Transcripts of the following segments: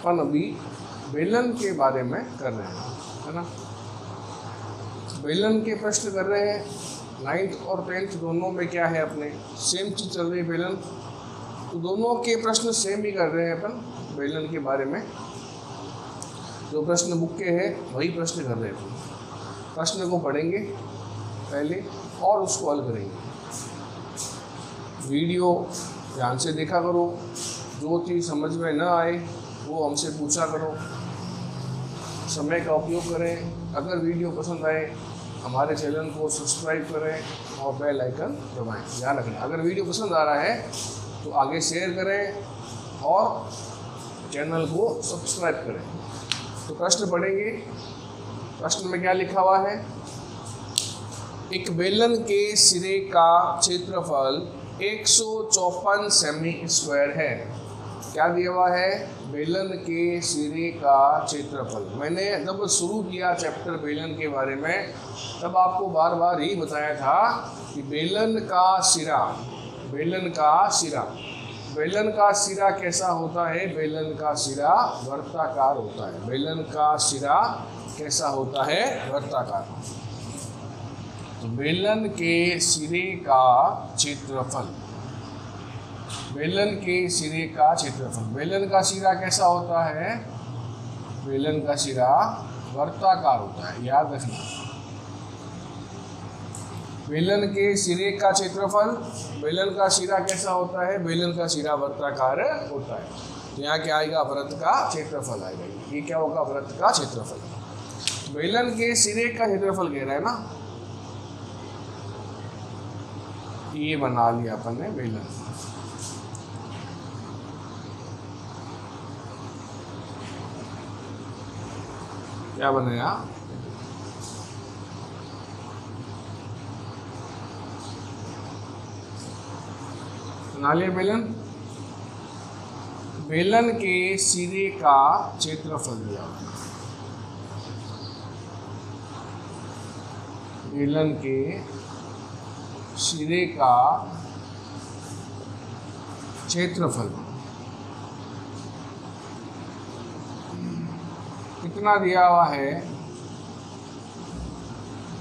अपन अभी बेलन के बारे में कर रहे हैं, है ना? बेलन के प्रश्न कर रहे हैं नाइन्थ और टेंथ दोनों में क्या है अपने? सेम चीज़ चल रही है बेलन। तो दोनों के प्रश्न सेम ही कर रहे हैं अपन, बेलन के बारे में। जो प्रश्न बुक के हैं, वही प्रश्न कर रहे हैं प्रश्न को पढ़ेंगे पहले और उसको हल करेंगे। वीडियो ध्यान से देखा करो। जो चीज़ समझ में न आए वो हमसे पूछा करो। समय का उपयोग करें। अगर वीडियो पसंद आए, हमारे चैनल को सब्सक्राइब करें और बेल आइकन दबाएँ। ध्यान रखना अगर वीडियो पसंद आ रहा है तो आगे शेयर करें और चैनल को सब्सक्राइब करें। तो प्रश्न पढ़ेंगे। प्रश्न में क्या लिखा हुआ है? एक बेलन के सिरे का क्षेत्रफल एक सेमी स्क्वायर है। क्या दिया हुआ है? बेलन के सिरे का क्षेत्रफल। मैंने जब शुरू किया चैप्टर बेलन के बारे में, तब आपको बार बार ही बताया था कि बेलन का सिरा, बेलन का सिरा, बेलन का सिरा कैसा होता है? बेलन का सिरा वर्ताकार होता है। बेलन का सिरा कैसा होता है? वर्ताकार तो बेलन के सिरे का क्षेत्रफल। बेलन के सिरे का क्षेत्रफल। बेलन का सिरा कैसा होता है? बेलन का सिरा वर्ताकार होता है, याद रखना। बेलन के सिरे का क्षेत्रफल, बेलन का सिरा कैसा होता है? बेलन का सिरा वर्ताकार होता है। तो यहाँ क्या आएगा? व्रत का क्षेत्रफल आएगा। ये क्या होगा? व्रत का क्षेत्रफल। बेलन के सिरे का क्षेत्रफल कह रहा है ना? ये बना लिया अपन ने बेलन। क्या बनाया बना लिया बेलन बेलन के सिरे का क्षेत्रफल दिया। बेलन के सिरे का क्षेत्रफल। कितना दिया हुआ है?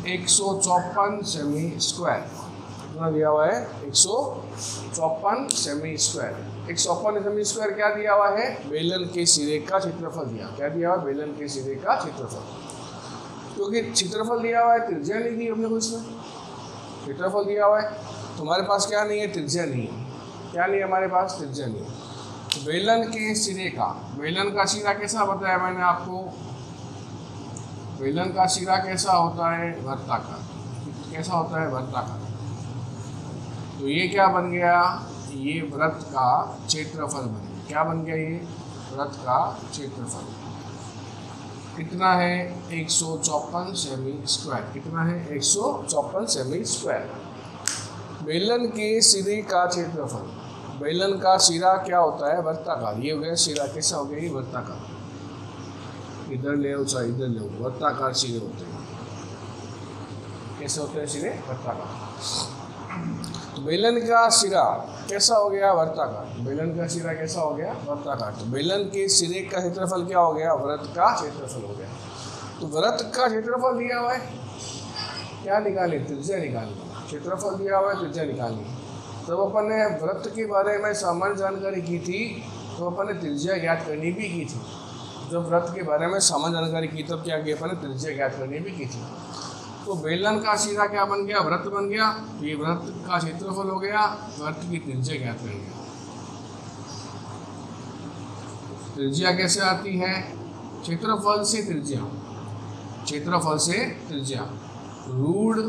एक सौ चौपन सेमी स्क्वायर कितना दिया हुआ है? एक सौ चौपन सेमी स्क्वायर एक चौपन सेमी स्क्वायर क्या दिया हुआ है? बेलन के सिरे का क्षेत्रफल दिया। क्या दिया हुआ बेलन के सिरे का क्षेत्रफल। क्योंकि क्षेत्रफल दिया हुआ है, त्रिज्या नहीं दी हमने को इसमें। क्षेत्रफल दिया हुआ है। तुम्हारे पास क्या नहीं है? त्रिज्या नहीं है। क्या नहीं हमारे पास? त्रिज्या नहीं है। बेलन के सिरे का बेलन का सिरा कैसा बताया मैंने आपको? बेलन का सिरा कैसा होता है? वर्ताकार कैसा होता है? वर्ताकार तो ये क्या बन गया? ये व्रत का क्षेत्रफल बन गया। क्या बन गया ये? व्रत का क्षेत्रफल। कितना है? एक सौ चौपन सेमी स्क्वायर कितना है? एक सौ चौपन सेमी स्क्वायर बेलन के सिरे का क्षेत्रफल। बेलन का सिरा क्या होता है? वर्ताकार ये हो गया सिरा। कैसा हो गया? ये वर्ताकार इधर ले चाहे इधर ले वर्ताकार सिरे होते हैं। कैसे होते हैं सिरे? वर्ताकार तो बेलन का सिरा कैसा हो गया? वर्ताकार बेलन का सिरा कैसा हो गया? वर्ताकार तो बेलन के सिरे का क्षेत्रफल क्या हो गया? व्रत का क्षेत्रफल हो गया। तो व्रत का क्षेत्रफल दिया हुआ है। क्या निकाले? त्रिज्या निकालनी। क्षेत्रफल दिया हुआ है, त्रिज्या निकालनी। जब अपन ने व्रत के बारे में सामान्य जानकारी की थी तो अपन ने त्रिज्या ज्ञात करनी भी की थी। जब व्रत के बारे में सामान्य जानकारी की, तब क्या किया अपन ने त्रिज्या ज्ञात करनी भी की थी। तो बेलन का सीधा क्या बन गया? व्रत बन गया। तो ये व्रत का क्षेत्रफल हो गया, व्रत की त्रिज्या ज्ञात कर गया त्रिज्या कैसे आती है? क्षेत्रफल से त्रिज्या। क्षेत्रफल से त्रिज्या। रूढ़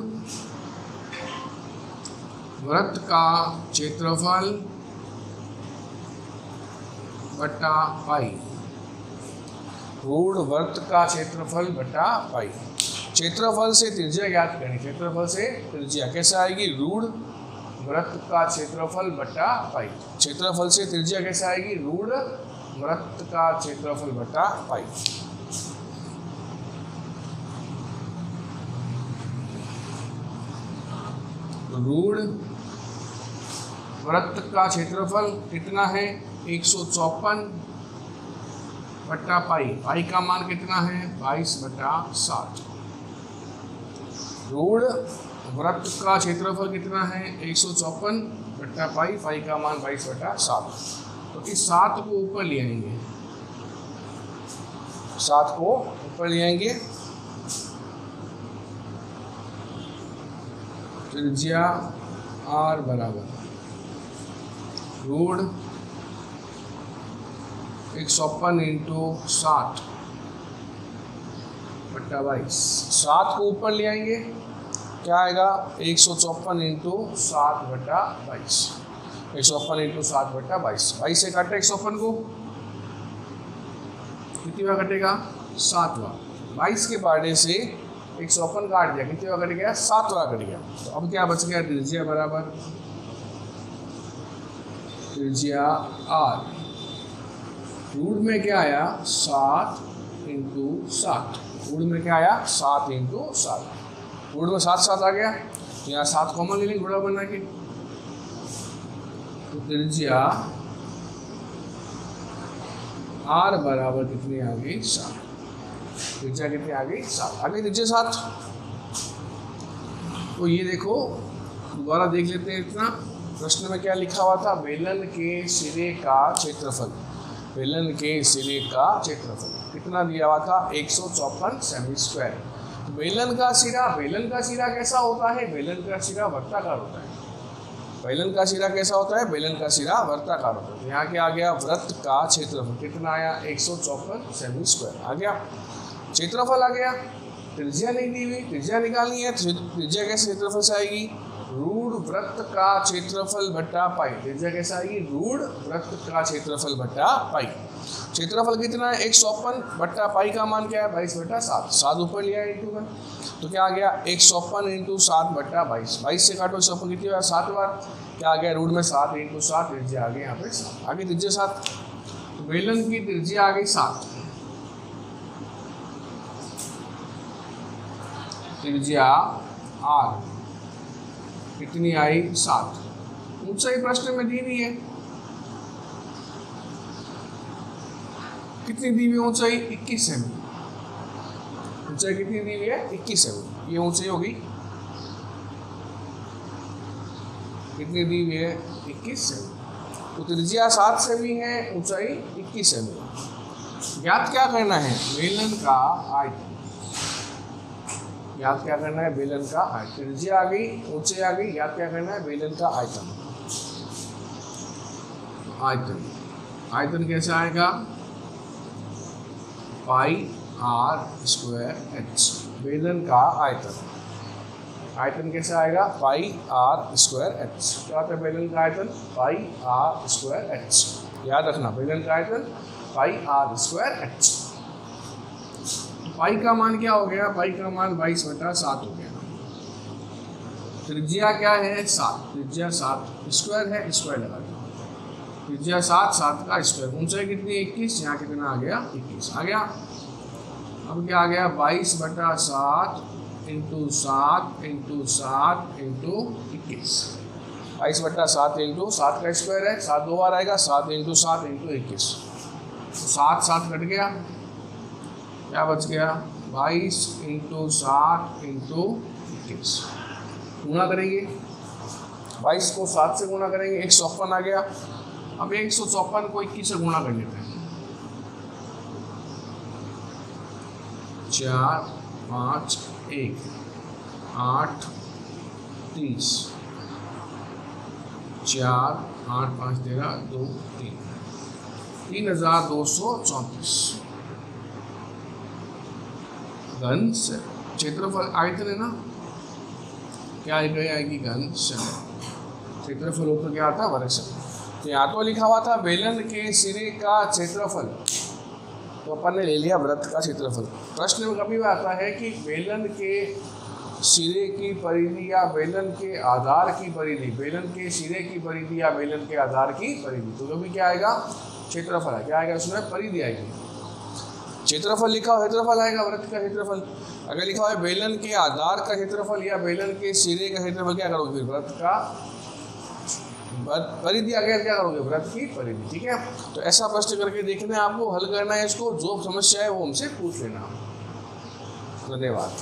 व्रत का क्षेत्रफल बटा पाई। रूढ़ वर्त का क्षेत्रफल बटा पाई। क्षेत्रफल से त्रिज्या ज्ञात करें। क्षेत्रफल से त्रिज्या कैसे आएगी? रूढ़ व्रत का क्षेत्रफल बटा पाई। क्षेत्रफल से त्रिज्या कैसे आएगी? रूढ़ व्रत का क्षेत्रफल बटा पाई। रूढ़ व्रत का क्षेत्रफल कितना है? एक सौ चौपन बट्टा पाई। पाई का मान कितना है? बाईस बट्टा सात रूढ़ वृत्त का क्षेत्रफल कितना है? एक सौ चौपन बट्टा पाई। पाई का मान बाईस बट्टा सात तो इस सात को ऊपर ले आएँगे। सात को ऊपर ले आएँगे। त्रिज्या आर बराबर। रूढ़ एक सौपन इंटू साठ बट्टा बाईस। सात को ऊपर ले आएँगे, क्या आएगा? एक सौ चौपन इंटू सात बट्टा बाईस। एक सौ चौपन इंटू सात बट्टा बाईस। बाईस से काटे एक सौ को। कितनी बार कटेगा? सातवा बाईस के बारह से एक सौ काट दिया, कितनी बार कट गया? सातवा कट गया। तो अब क्या बच गया? त्रिज्या बराबर। त्रिज्या आर। रूट में क्या आया? सात इंटू सात। रूट में क्या आया? सात इंटू सात। रूट में सात सात आ गया। तो यहाँ सात कॉमन ले लेंगे घोड़ा बना के। तो त्रिज्या आर बराबर कितनी आ गई? सात। त्रिज्या कितनी आ गई सात आ गई त्रिज्या सात तो ये देखो, दोबारा देख लेते हैं इतना। प्रश्न में क्या लिखा हुआ था? बेलन के सिरे का क्षेत्रफल। बेलन के सिरे का क्षेत्रफल। कितना दिया हुआ था? एक सौ चौपन सेमी स्क्वायर बेलन का सिरा बेलन का सिरा कैसा होता है? बेलन का सिरा वर्ताकार होता है। बेलन का सिरा कैसा होता है? बेलन का सिरा वर्ताकार होता है। यहाँ क्या आ गया? वृत्त का क्षेत्रफल। कितना आया? एक सौ चौपन सेमी स्क्वायर आ गया। क्षेत्रफल आ गया, त्रिज्या नहीं दी हुई, त्रिज्या निकालनी है त्रिज्या कैसे क्षेत्रफल से आएगी? रूढ़ वृत्त का क्षेत्रफल बट्टा पाई। त्रिज्या कैसा आएगी? रूढ़ वृत्त का क्षेत्रफल बट्टा पाई। क्षेत्रफल कितना है? एक सौपन बट्टा पाई का मान क्या है? बाईस बट्टा सात। सात ऊपर लिया इंटू में। तो क्या आ गया? एक सौपन इंटू सात बट्टा बाईस। बाईस से काटो सौपन कितनी बार? सात बार। क्या आ गया? रूढ़ में सात इंटू सात, त्रिज्या आ गई यहाँ पे आगे त्रिज्या सात। तो बेलन की त्रिज्या आ गई सात। त्रिज्या आर। कितनी आई? सात। ऊंचाई प्रश्न में दी हुई है। कितनी दी हुई ऊंचाई? इक्कीस सेमी। ऊंचाई कितनी दी हुई है? इक्कीस सेमी। ये ऊंचाई होगी कितनी दी हुई है? इक्कीस सेमी। तो त्रिज्या सात सेमी है, ऊंचाई इक्कीस सेमी। ज्ञात क्या करना है? बेलन का आयतन। याद क्या करना है? बेलन का आयतन। त्रिज्या आ गई, ऊँचे आ गई, याद क्या करना है? बेलन का आयतन। आयतन। आयतन कैसे आएगा? Pi R square H. बेलन का आयतन। आयतन कैसे आएगा? Pi R square H. क्या होता है बेलन का आयतन? Pi R square H. याद रखना, बेलन का आयतन, पाई आर स्क्वायर एच। पाई का मान क्या हो गया? पाई का मान बाईस बटा सात हो गया। त्रिज्या क्या है? सात। त्रिज्या सात स्क्वायर है, स्क्वायर लगा दो। त्रिज्या सात सात का स्क्वायर। ऊंचाई कितनी? इक्कीस। यहाँ कितना आ गया? इक्कीस। आ गया? अब क्या आ गया? बाईस बटा सात इंटू सात इंटू सात इंटू इक्कीस। बाईस बटा सात इंटू सात का स्क्वायर है। सात दो बार आएगा। सात इंटू सात इंटू इक्कीस। सात सात कट गया। क्या बच गया? बाईस इंटू सात इंटू इक्कीस। गुना करेंगे। बाईस को सात से गुना करेंगे, एक सौ चौपन आ गया। अब एक सौ चौपन को इक्कीस से गुना कर लेते हैं। चार, पाँच, एक, आठ, तीस। चार, आठ, पाँच, तेरह, दो, तीन। तीन हज़ार दो सौ चौंतीस। घन से क्षेत्रफल आयतन है ना? क्या आएगी घन से क्षेत्रफल ऊपर क्या आता है? वर्ग तो यहाँ तो लिखा हुआ था, बेलन के सिरे का क्षेत्रफल। तो अपन ने ले लिया वृत्त का क्षेत्रफल। प्रश्न में कभी भी आता है कि बेलन के सिरे की परिधि या बेलन के आधार की परिधि, बेलन के सिरे की परिधि या बेलन के आधार की परिधि। तो जो भी क्या आएगा? क्षेत्रफल है क्या आएगा? उसमें परिधि आएगी। क्षेत्रफल लिखा हुआ क्षेत्रफल आएगा, वृत्त का क्षेत्रफल। अगर लिखा हुआ बेलन के आधार का क्षेत्रफल या बेलन के सिरे का क्षेत्रफल, क्या करोगे? फिर वृत्त का परिधि आ गया क्या करोगे? व्रत की परिधि, ठीक है? तो ऐसा प्रश्न करके देखना है आपको, हल करना है इसको, जो समस्या है वो हमसे पूछ लेना। धन्यवाद।